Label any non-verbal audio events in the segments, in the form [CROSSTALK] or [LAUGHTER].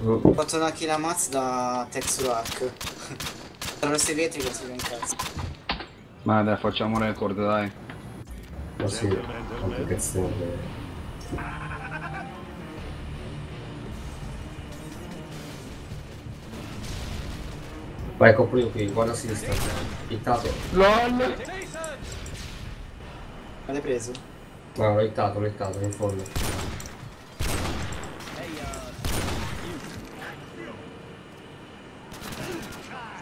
Ho fatto una kill a Maz da Texurac. Tra le segreti che si vede in cazzo. Ma dai, facciamo record, dai. ma sì, quante cazzate. Vai, copro io qui, guarda a sinistra. Hittato. LOL! Me l'hai preso? No, l'ho hittato, l'ho hittato, in fondo.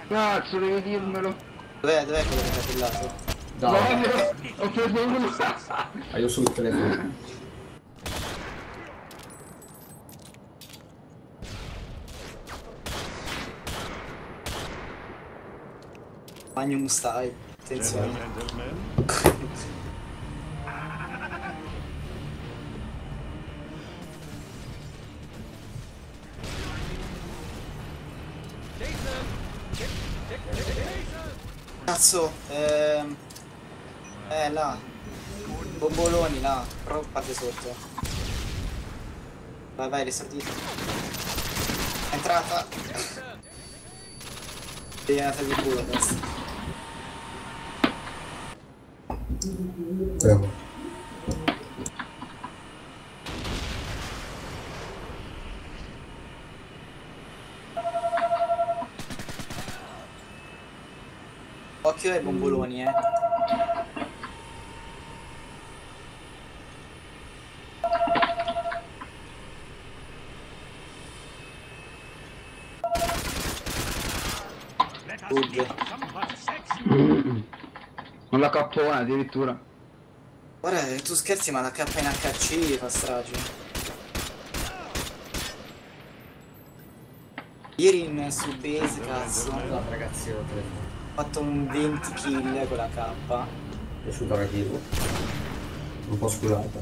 Cazzo, devi dirmelo. Dov'è, dov'è quello che mi ha killato? Dai, LOL! [LAUGHS] Ho preso uno. hai io sul telefono. Magnum stai. Attenzione. [LAUGHS] Cazzo, ehm... Eh, là. Bomboloni, là. Però parte sotto. Vai, vai, risardito. È entrata. È andata di culo adesso. Fermo. Occhio ai bomboloni, eh. Good. [CLEARS THROAT] Non la cappona addirittura. Guarda, tu scherzi ma la K in HC fa strage. Ieri in su base, cazzo, ragazzi, ho telefono. Fatto un 20 kill con la K. Piaciuta la kill. Un po' scusata.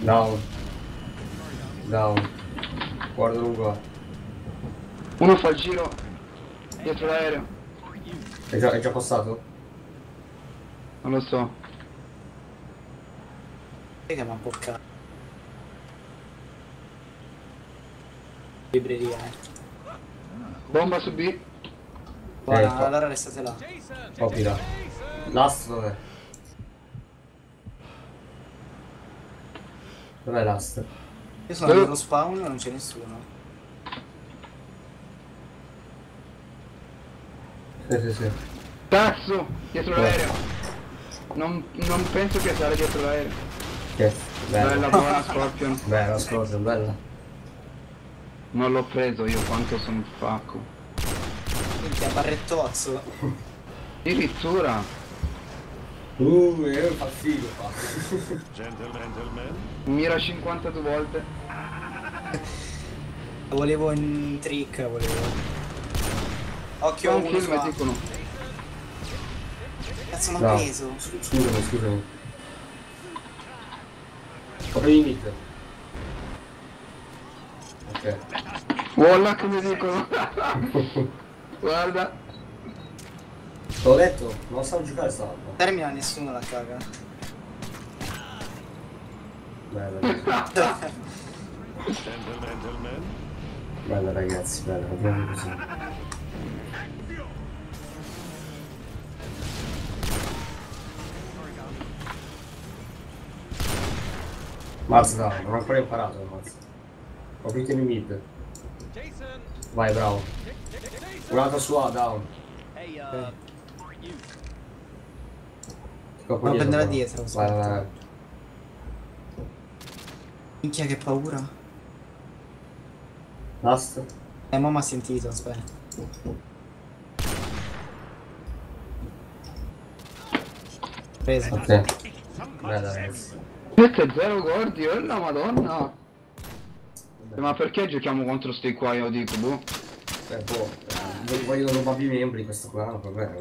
Down. Down. Guarda lungo. Uno fa il giro dietro l'aereo. È già, è già passato? Non lo so. Che mi ha boccato. Libreria, eh. Bomba su B. Guarda, fa- allora restate là. Copy là. Last dov'è? Dov'è last? Io sono Dove- nello spawn e non c'è nessuno. Sì, sì, sì. Cazzo! Dietro l'aereo. Non, non penso che sarà dietro l'aereo. Che Bella bella. buona Scorpion. Bella, scorsa, bella. Non l'ho preso io quanto sono facco. Minchia, barrettozzo. Addirittura. Uh, io fa figo fa. Mira 52 volte. [LAUGHS] Volevo in trick, volevo. Occhio a un kill su mi A. dicono. Cazzo l'ha No, preso. scusami, scusami. Mid. Ok. Wallach mi dicono. [LAUGHS] Guarda. T'ho detto, non sanno giocare salvo. Termina nessuno la caga. Bella, [LAUGHS] bella ragazzi, bella, andiamo così. Mars dai, non ho ancora imparato Mars. Copritemi mid. Vai, bravo. Un'altra su A, down. Copro Devo prendere però. dietro, Vai, vai, aspetta. vai. Minchia che paura. Last. Eh, mamma ha sentito, aspetta. Preso. Ok. Bella. Mette zero gordi, oh la madonna. Ma perché giochiamo contro sti qua io dico, boh. Eh, boh, eh, vogliono rubare i membri questo qua, va bene.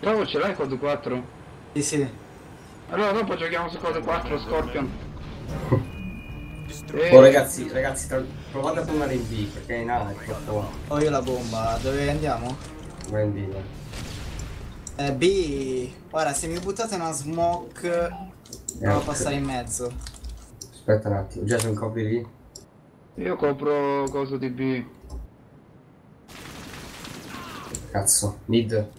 Bravo ce l'hai code 4? Sì, sì. Allora dopo giochiamo su code 4 Scorpion. Eh, Oh ragazzi, ragazzi, tra- provate a tornare in B perché in A è troppo Ho io la bomba. Dove andiamo? vai in B. dai. Eh, B. Guarda, se mi buttate una smoke, a ok. passare in mezzo. Aspetta un attimo, già sono copri lì. Io copro coso di B. Cazzo, mid.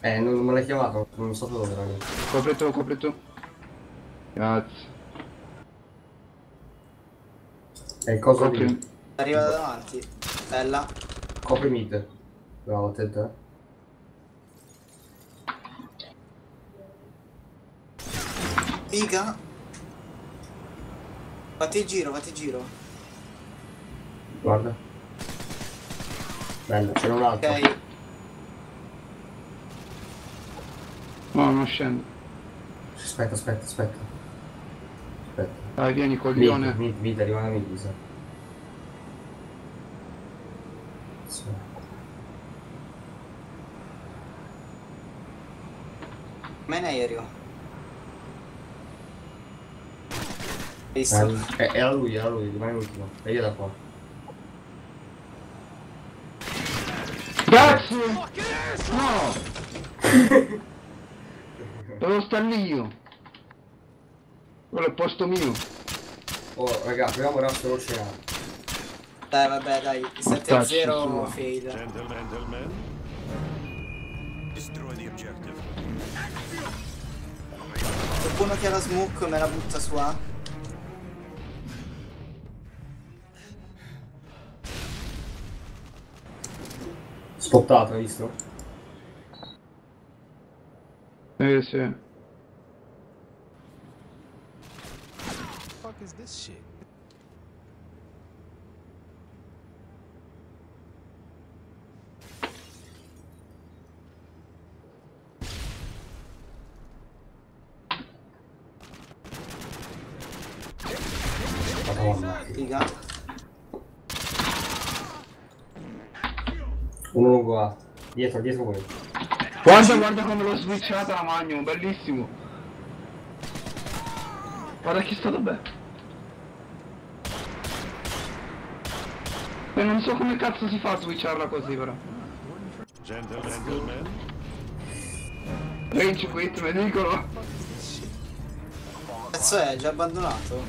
Eh, non, non me l'hai chiamato, non so dove raga. Copri tu, copri tu. Grazie. Eh, il coso Copri. lì. Arriva da davanti. Bella. Copri mid. Bravo, te te. Figa. Fatti il giro, fatti il giro. Guarda. Bello, c'era un altro. Ok. No, non scendo. Aspetta, aspetta, aspetta. Aspetta. Dai, vieni coglione. mid, arriva la mid, mi sa. Sì. Ma in aereo. Visto? Eh, era lui, era lui, rimane l'ultimo. E io da qua. Cazzo! No! [LAUGHS] Devo star lì io. Quello è il posto mio. Oh, raga, proviamo Rastro l'oceano. Dai, vabbè, dai. Mortacci 7-0 sua. fail. Gentlemen, gentlemen. Destroy the objective. Qualcuno che ha la smoke me la butta su A. Spottato, hai visto? Eh sì. fuck is this shit? Madonna. Figa. Uno lungo A. Dietro, dietro voi. Guarda, guarda come l'ho switchata la Magnum, bellissimo. Guarda chi sta da beh. E non so come cazzo si fa a switcharla così però. Gentlemen. Range quit, mi dicono. Cazzo è, già abbandonato?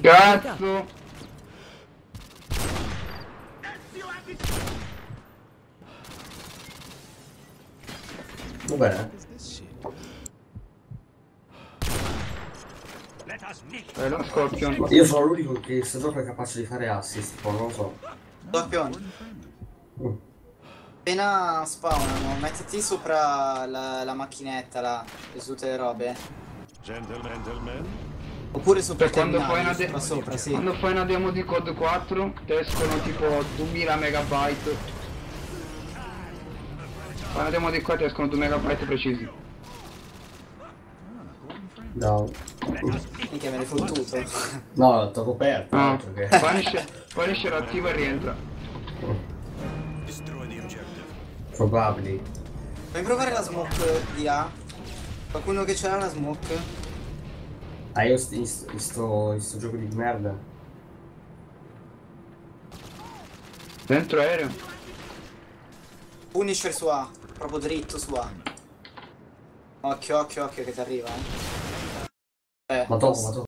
Cazzo! Va bene. Eh, lo Scorpion. Io sono l'unico che questo gioco è capace di fare assist, poi non lo so. Scorpion. Mm. Appena spawnano, mettiti sopra la, la macchinetta là, e su tutte le robe. Gentlemen, gentlemen. Oppure sopra quando una sopra sopra, sì. quando fai una demo di Code 4 ti escono tipo 2000 megabyte. Una demo di qua ti escono 2 megabyte precisi. No. Minchia me l'hai fottuto. No, t'ho coperto. No, altro che- Punisher, Punisher attiva e rientra. Probabili. Puoi provare la smoke di A? Qualcuno che ce l'ha la smoke? Ah, io sto, in sto gioco di merda. Dentro aereo. Punisher su A, proprio dritto su A. Occhio, occhio, occhio che ti arriva, eh. Eh, Ma dopo, ma dopo.